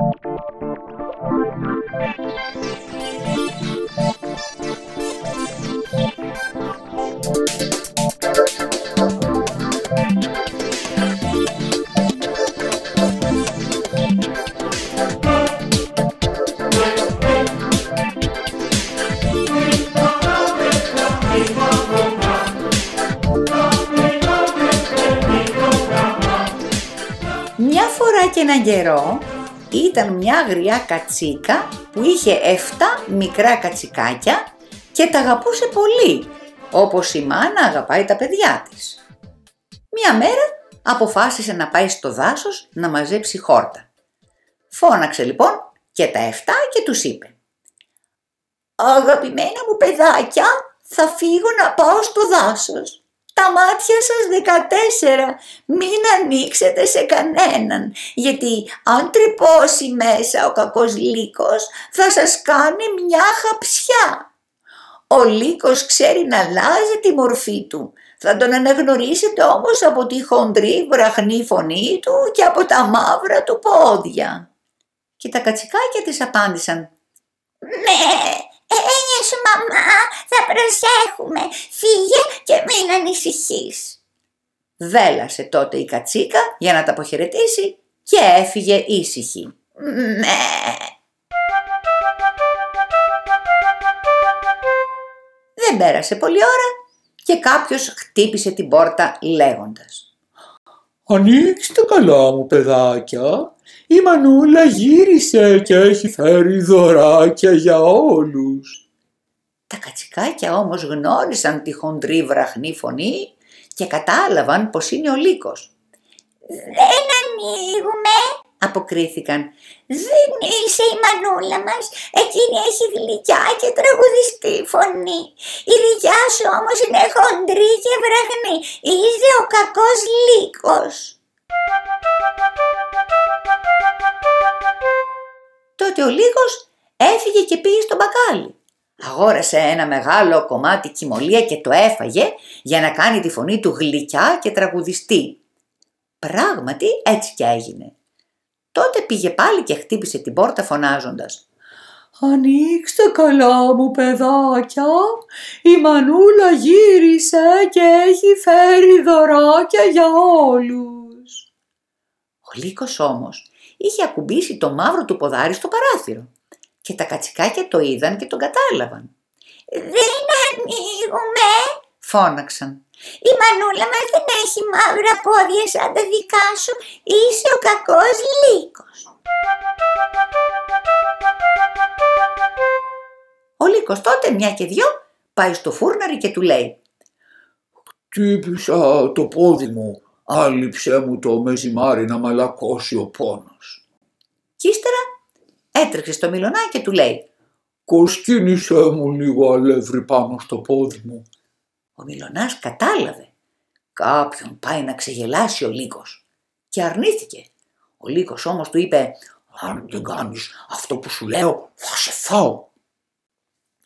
Μια φορά και έναν καιρό ήταν μια αγριά κατσίκα που είχε 7 μικρά κατσικάκια και τα αγαπούσε πολύ, όπως η μάνα αγαπάει τα παιδιά της. Μια μέρα αποφάσισε να πάει στο δάσος να μαζέψει χόρτα. Φώναξε λοιπόν και τα 7 και τους είπε «Αγαπημένα μου παιδάκια, θα φύγω να πάω στο δάσος τα μάτια σας 14, μην ανοίξετε σε κανέναν, γιατί αν τρυπώσει μέσα ο κακός λύκος θα σας κάνει μια χαψιά. Ο λύκος ξέρει να αλλάζει τη μορφή του, θα τον αναγνωρίσετε όμως από τη χοντρή βραχνή φωνή του και από τα μαύρα του πόδια. Και τα κατσικάκια της απάντησαν «Ναι, Έννοια σου μαμά, θα προσέχουμε, φύγε και μην ανησυχείς. Βέλασε τότε η κατσίκα για να τα αποχαιρετήσει και έφυγε ήσυχη. Ναι. Δεν πέρασε πολλή ώρα και κάποιος χτύπησε την πόρτα λέγοντας «Ανοίξτε καλά μου παιδάκια, η Μανούλα γύρισε και έχει φέρει δωράκια για όλους. Τα κατσικάκια όμως γνώρισαν τη χοντρή βραχνή φωνή και κατάλαβαν πως είναι ο λύκος. «Δεν ανοίγουμε», αποκρίθηκαν. «Δεν είσαι η μανούλα μας, εκείνη έχει γλυκιά και τραγουδιστή φωνή. Η δικιά σου όμως είναι χοντρή και βραχνή, είσαι ο κακός λύκος». Τότε ο Λίγος έφυγε και πήγε στο μπακάλι. Αγόρασε ένα μεγάλο κομμάτι κυμολία και το έφαγε για να κάνει τη φωνή του γλυκιά και τραγουδιστή. Πράγματι έτσι και έγινε. Τότε πήγε πάλι και χτύπησε την πόρτα φωνάζοντας «Ανοίξτε καλά μου παιδάκια, η Μανούλα γύρισε και έχει φέρει δωράκια για όλους». Ο Λύκος όμως είχε ακουμπήσει το μαύρο του ποδάρι στο παράθυρο και τα κατσικάκια το είδαν και τον κατάλαβαν. «Δεν ανοίγουμε», φώναξαν. «Η μανούλα μας δεν έχει μαύρα πόδια σαν τα δικά σου, είσαι ο κακός λύκος». Ο λύκος τότε μια και δυο πάει στο φούρναρι και του λέει «Χτύπησα το πόδι μου άλυψέ μου το μεζιμάρι να μαλακώσει ο πόνος. Κι ύστερα έτρεξε στο μιλονάκι και του λέει «Κοσκίνησέ μου λίγο αλεύρι πάνω στο πόδι μου». Ο μιλονάς κατάλαβε. Κάποιον πάει να ξεγελάσει ο Λύκος και αρνήθηκε. Ο Λύκος όμως του είπε «Αν δεν κάνεις αυτό που σου λέω θα σε φάω».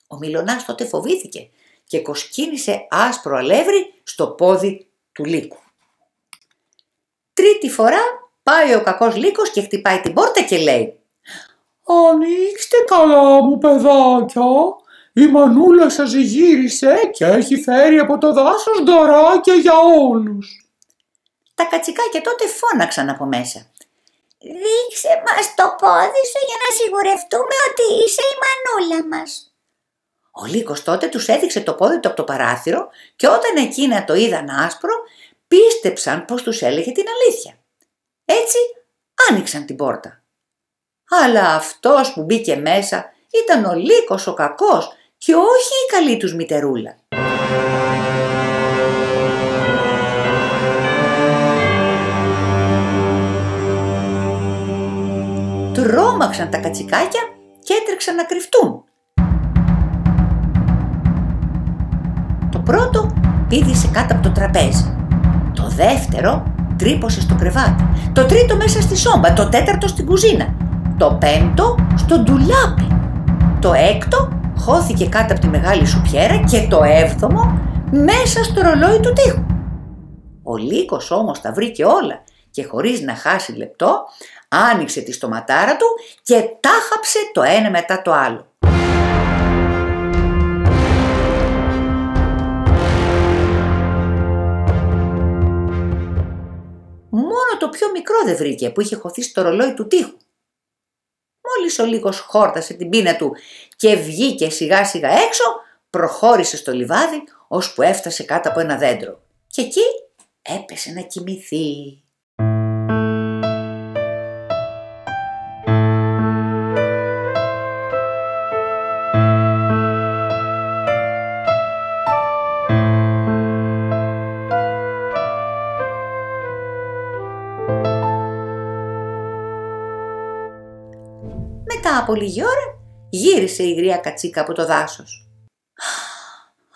Ο μιλονάς τότε φοβήθηκε και κοσκίνησε άσπρο αλεύρι στο πόδι του Λύκου. Τρίτη φορά πάει ο κακός λύκος και χτυπάει την πόρτα και λέει «Ανοίξτε καλά μου παιδάκια, η μανούλα σας γύρισε και έχει φέρει από το δάσος δωράκια για όλους». Τα κατσικάκια τότε φώναξαν από μέσα. «Δείξε μας το πόδι σου για να σιγουρευτούμε ότι είσαι η μανούλα μας». Ο Λύκος τότε τους έδειξε το πόδι του από το παράθυρο και όταν εκείνα το είδαν άσπρο πίστεψαν πως τους έλεγε την αλήθεια. Έτσι άνοιξαν την πόρτα. Αλλά αυτός που μπήκε μέσα ήταν ο Λύκος ο κακός και όχι η καλή τους μητερούλα. Τρώμαξαν τα κατσικάκια και έτρεξαν να κρυφτούν. Το πρώτο πήδησε κάτω από το τραπέζι. Το δεύτερο τρύπωσε στο κρεβάτι. Το τρίτο μέσα στη σόμπα. Το τέταρτο στην κουζίνα. Το πέμπτο στο ντουλάπι. Το έκτο χώθηκε κάτω από τη μεγάλη σουπιέρα και το έβδομο μέσα στο ρολόι του τοίχου. Ο Λύκος όμως τα βρήκε όλα και χωρίς να χάσει λεπτό άνοιξε τη στοματάρα του και τάχαψε το ένα μετά το άλλο. Μόνο το πιο μικρό δεν βρήκε που είχε χωθεί στο ρολόι του τείχου. Μόλις ο λίγος χόρτασε την πείνα του και βγήκε σιγά σιγά έξω, προχώρησε στο λιβάδι ώσπου έφτασε κάτω από ένα δέντρο. Και εκεί έπεσε να κοιμηθεί. Μετά από λίγη ώρα γύρισε η γρία κατσίκα από το δάσος.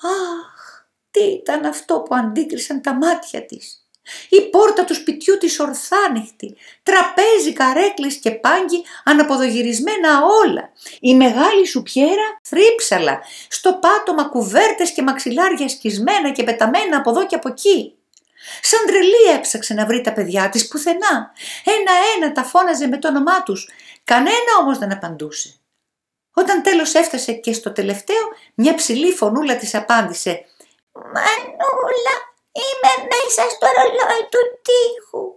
Αχ, τι ήταν αυτό που αντίκρισαν τα μάτια της. Η πόρτα του σπιτιού της ορθάνυχτη, τραπέζι, καρέκλες και πάγκι αναποδογυρισμένα όλα. Η μεγάλη σουπιέρα θρύψαλα, στο πάτωμα κουβέρτες και μαξιλάρια σκισμένα και πεταμένα από εδώ και από εκεί. Σαν τρελή έψαξε να βρει τα παιδιά της πουθενά. Ένα-ένα τα φώναζε με το όνομά τους. Κανένα όμως δεν απαντούσε. Όταν τέλος έφτασε και στο τελευταίο, μια ψηλή φωνούλα της απάντησε «Μανούλα, είμαι μέσα στο ρολόι του τείχου».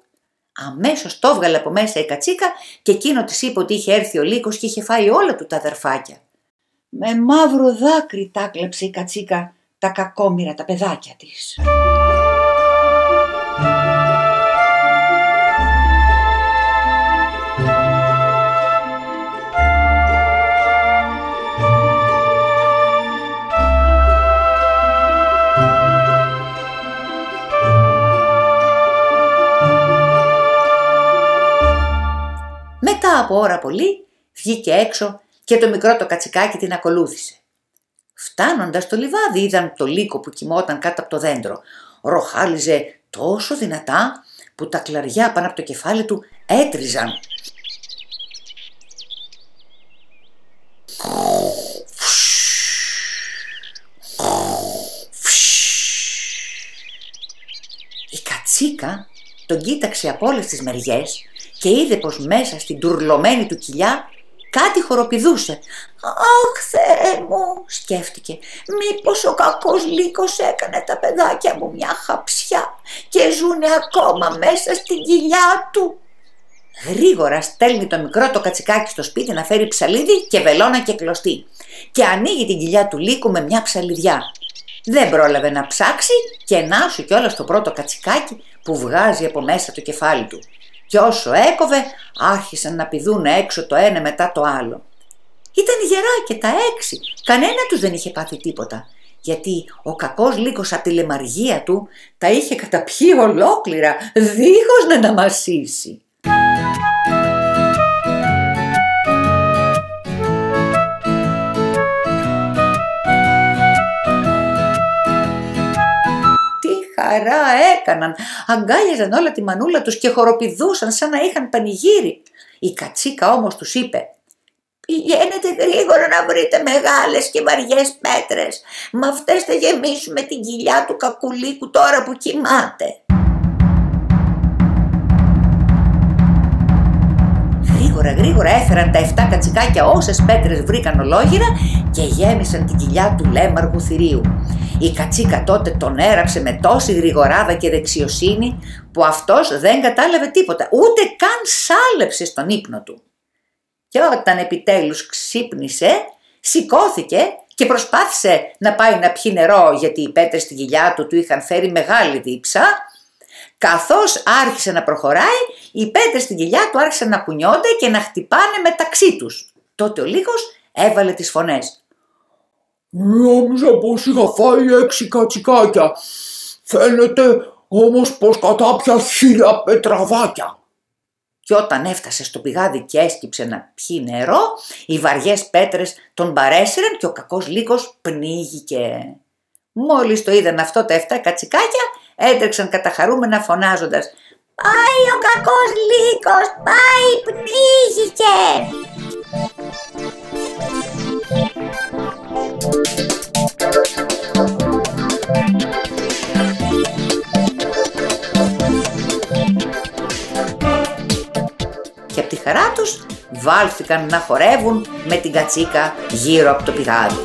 Αμέσως το έβγαλε από μέσα η κατσίκα και εκείνο της είπε ότι είχε έρθει ο λύκος και είχε φάει όλα του τα αδερφάκια. Με μαύρο δάκρυ τάκλεψε η κατσίκα τα κακόμοιρα τα παιδάκια της. Μετά από ώρα πολύ βγήκε έξω και το μικρό το κατσικάκι την ακολούθησε. Φτάνοντας στο λιβάδι είδαν το λύκο που κοιμόταν κάτω από το δέντρο. Ροχάλιζε τόσο δυνατά που τα κλαριά πάνω από το κεφάλι του έτριζαν. Η κατσίκα τον κοίταξε από όλες τις μεριές και είδε πως μέσα στην τουρλωμένη του κοιλιά κάτι χοροπηδούσε. «Αχ, Θεέ μου», σκέφτηκε, «μήπως ο κακός λύκος έκανε τα παιδάκια μου μια χαψιά και ζουνε ακόμα μέσα στην κοιλιά του». Γρήγορα στέλνει το μικρό το κατσικάκι στο σπίτι να φέρει ψαλίδι και βελόνα και κλωστή και ανοίγει την κοιλιά του λύκου με μια ψαλιδιά. Δεν πρόλαβε να ψάξει και να σου κιόλας το πρώτο κατσικάκι που βγάζει από μέσα το κεφάλι του και όσο έκοβε άρχισαν να πηδούν έξω το ένα μετά το άλλο. Ήταν γερά και τα έξι, κανένα τους δεν είχε πάθει τίποτα, γιατί ο κακός λύκος από τη λεμαργία του τα είχε καταπιεί ολόκληρα, δίχως να αναμασίσει. χαρά έκαναν. Αγκάλιαζαν όλα τη μανούλα τους και χοροπηδούσαν σαν να είχαν πανηγύρι. Η κατσίκα όμως τους είπε «Πηγαίνετε γρήγορα να βρείτε μεγάλες και βαριές πέτρες. Με αυτές θα γεμίσουμε την κοιλιά του κακουλίκου τώρα που κοιμάται». Γρήγορα γρήγορα έφεραν τα 7 κατσικάκια όσες πέτρες βρήκαν ολόγυρα και γέμισαν την κοιλιά του λέμαργου θηρίου. Η κατσίκα τότε τον έραψε με τόση γρηγοράδα και δεξιοσύνη που αυτός δεν κατάλαβε τίποτα, ούτε καν σάλεψε στον ύπνο του. Και όταν επιτέλους ξύπνησε, σηκώθηκε και προσπάθησε να πάει να πιει νερό γιατί οι πέτρες στη κοιλιά του του είχαν φέρει μεγάλη δίψα. Καθώς άρχισε να προχωράει, οι πέτρες στην κοιλιά του άρχισαν να κουνιόνται και να χτυπάνε μεταξύ τους. Τότε ο λίγος έβαλε τις φωνές. Νόμιζα πως είχα φάει έξι κατσικάκια. Φαίνεται όμως πως κατάπια χίλια πετραδάκια. Και όταν έφτασε στο πηγάδι και έσκυψε να πιει νερό, οι βαριές πέτρες τον παρέσυραν και ο κακός λύκος πνίγηκε. Μόλις το είδαν αυτό τα 7 κατσικάκια, έτρεξαν καταχαρούμενα φωνάζοντας «Πάει ο κακός λύκος, πάει πνίγηκε!» βάλθηκαν να χορεύουν με την κατσίκα γύρω από το πηγάδι.